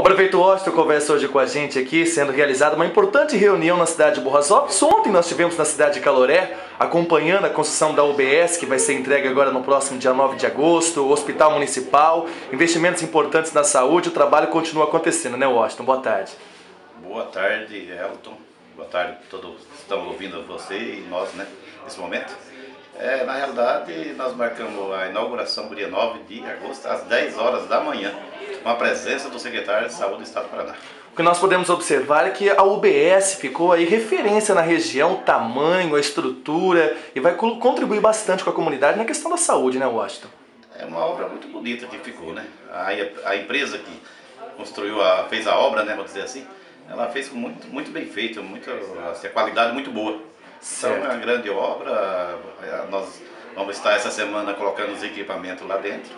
O prefeito Washington conversa hoje com a gente aqui, sendo realizada uma importante reunião na cidade de Borrasópolis. Ontem nós tivemos na cidade de Caloré, acompanhando a construção da UBS, que vai ser entregue agora no próximo dia 9 de agosto, o Hospital Municipal, investimentos importantes na saúde, o trabalho continua acontecendo, né Washington? Boa tarde. Boa tarde, Elton. Boa tarde a todos que ouvindo você e nós, né, nesse momento. É, na realidade, nós marcamos a inauguração no dia 9 de agosto, às 10 horas da manhã, com a presença do secretário de Saúde do Estado do Paraná. O que nós podemos observar é que a UBS ficou aí referência na região, tamanho, a estrutura, e vai contribuir bastante com a comunidade na questão da saúde, né, Washington? É uma obra muito bonita que ficou, né? A, a empresa que construiu, a, fez a obra, né, vamos dizer assim, ela fez muito, muito bem feito, muito, assim, a qualidade muito boa. Certo. Então é uma grande obra, nós vamos estar essa semana colocando os equipamentos lá dentro.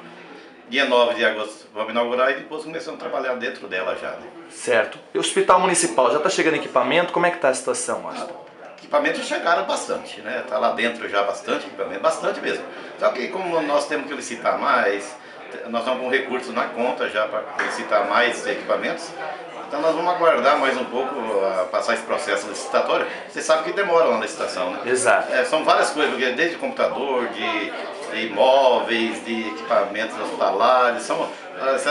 Dia 9 de agosto vamos inaugurar e depois começamos a trabalhar dentro dela já. Né? Certo. E o Hospital Municipal, já está chegando equipamento? Como é que está a situação, Aston? Equipamentos chegaram bastante, né? Está lá dentro já bastante equipamento, bastante mesmo. Só que como nós temos que licitar mais, nós estamos com recursos na conta já para licitar mais equipamentos, então nós vamos aguardar mais um pouco a passar esse processo licitatório. Você sabe que demora uma licitação, né? Exato. É, são várias coisas, desde computador, de, de imóveis, de equipamentos hospitalares. São,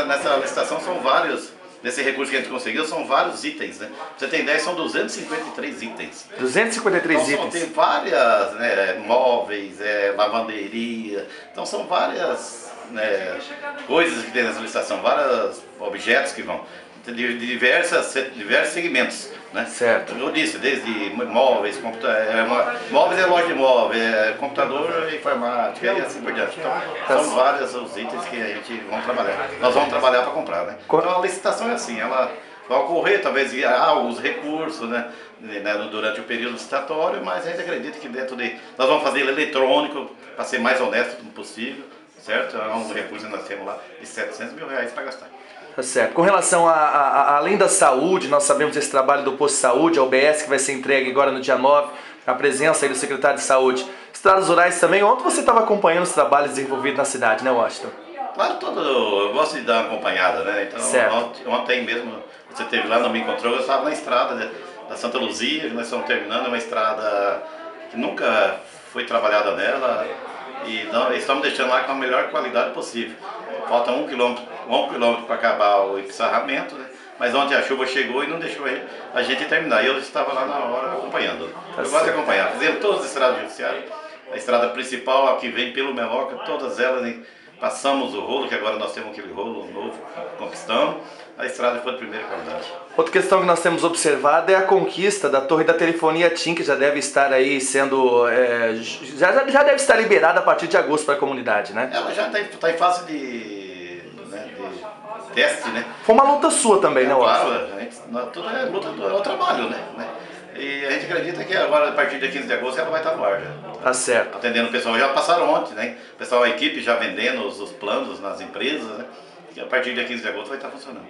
nessa licitação são vários Nesse recurso que a gente conseguiu, são vários itens, né? Pra você tem ideia, são 253 itens. 253 então, itens? Tem várias, né, móveis, é, lavanderia, então são várias né, coisas que tem nessa licitação, vários objetos que vão de diversas, diversos segmentos. Né? Certo. Eu disse, desde móveis, é uma, móveis é loja de móveis, é computador e informática e assim por diante. Então, tá são vários os itens que a gente vai trabalhar. Nós vamos trabalhar para comprar. Né? Então a licitação é assim, ela vai ocorrer talvez alguns recursos né, né, durante o período licitatório, mas a gente acredita que dentro de. Nós vamos fazer ele eletrônico para ser mais honesto possível, certo? É um recurso que nós temos lá de 700 mil reais para gastar. Tá certo. Com relação a, a, a, além da saúde, nós sabemos esse trabalho do posto de saúde, a UBS, que vai ser entregue agora no dia 9, a presença aí do secretário de saúde. Estradas rurais também. Ontem você estava acompanhando os trabalhos desenvolvidos na cidade, né, Washington? Claro, todo, eu gosto de dar uma acompanhada, né? Então, certo. ontem mesmo, você esteve lá, não me encontrou, eu estava na estrada da Santa Luzia, nós estamos terminando, é uma estrada que nunca foi trabalhada nela e não, estamos deixando lá com a melhor qualidade possível. Falta um quilômetro, um quilômetro para acabar o encerramento, né? mas ontem a chuva chegou e não deixou a gente terminar. E eu estava lá na hora acompanhando. Tá eu gosto de acompanhar. Fizemos todas as estradas judiciárias, a estrada principal, a que vem pelo Meloca, todas elas? Passamos o rolo, que agora nós temos aquele rolo novo, conquistamos a estrada foi de primeira qualidade. Outra questão que nós temos observado é a conquista da torre da telefonia TIM, que já deve estar aí sendo. É, já, já deve estar liberada a partir de agosto para a comunidade, né? Ela já está tá em fase de, né, de teste, né? Foi uma luta sua também, é, né, Claro, a gente, tudo é luta é o trabalho, né? E a gente acredita que agora, a partir de 15 de agosto, ela vai estar no ar já. Tá certo. Atendendo o pessoal. Já passaram ontem, né? O pessoal, a equipe já vendendo os, os planos nas empresas, né? que a partir de 15 de agosto vai estar funcionando.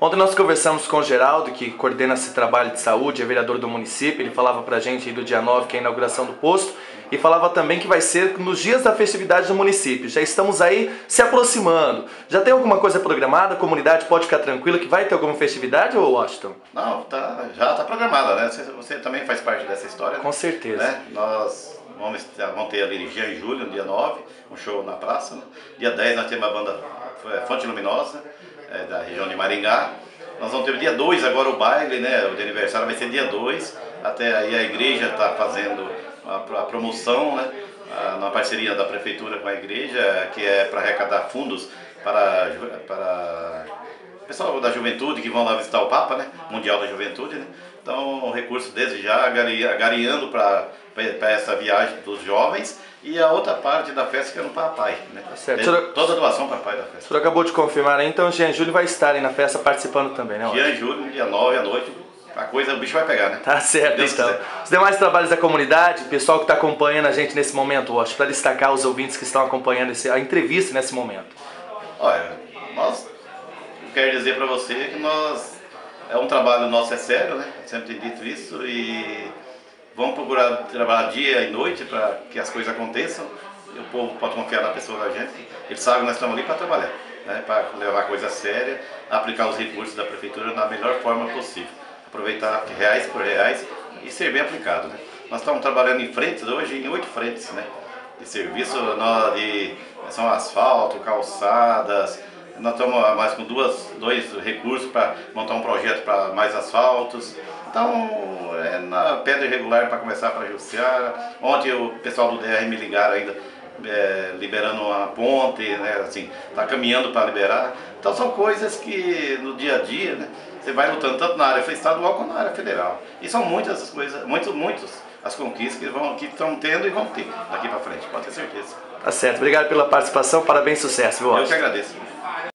Ontem nós conversamos com o Geraldo, que coordena esse trabalho de saúde, é vereador do município, ele falava pra gente do dia 9, que é a inauguração do posto, e falava também que vai ser nos dias da festividade do município. Já estamos aí se aproximando. Já tem alguma coisa programada? A comunidade pode ficar tranquila que vai ter alguma festividade, ou Washington? Não, tá, já está programada, né? Você, você, também faz parte dessa história. Com certeza. Né? Nós vamos, vamos ter ali em julho, dia 9, um show na praça. Né? Dia 10 nós temos a banda é, Fonte Luminosa, é, da região de Maringá. Nós vamos ter o dia 2 agora o baile, né? O de aniversário vai ser dia 2. Até aí a igreja está fazendo a, promoção, né? Na parceria da prefeitura com a igreja, que é para arrecadar fundos para, para o pessoal da juventude que vão lá visitar o Papa, né? Mundial da Juventude, né? Então, o recurso desde já agariando para essa viagem dos jovens e a outra parte da festa que é no papai, né? Tá certo. Toda a doação para pai da festa. O senhor acabou de confirmar aí, então Jean Júlio vai estar aí na festa participando também, né? Jean Júlio, dia 9 à noite, a coisa, o bicho vai pegar, né? Tá certo, Deus então. Quiser. Os demais trabalhos da comunidade, pessoal que está acompanhando a gente nesse momento, acho para destacar os ouvintes que estão acompanhando esse, a entrevista nesse momento. Olha, nós, eu quero dizer para você que nós, é um trabalho nosso, é sério, né? Eu sempre tenho dito isso e vamos procurar trabalhar dia e noite para que as coisas aconteçam. E o povo pode confiar na pessoa da gente. Eles sabem que nós estamos ali para trabalhar. né, para levar a coisa a séria, aplicar os recursos da prefeitura da melhor forma possível. Aproveitar reais por reais e ser bem aplicado. Né? Nós estamos trabalhando em frentes hoje, em oito frentes né, de serviço, de, são asfalto, calçadas, nós estamos mais com duas, dois recursos para montar um projeto para mais asfaltos. Então, é na pedra irregular para começar para Jussiara. Ontem o pessoal do DR me ligaram ainda, é, liberando uma ponte, né, assim, está caminhando para liberar. Então são coisas que no dia a dia, né, você vai lutando tanto na área estadual quanto na área federal. E são muitas as coisas, muitos, muitos as conquistas que vão que estão tendo e vão ter daqui para frente, pode ter certeza. Tá certo. Obrigado pela participação, parabéns, sucesso. Eu que agradeço.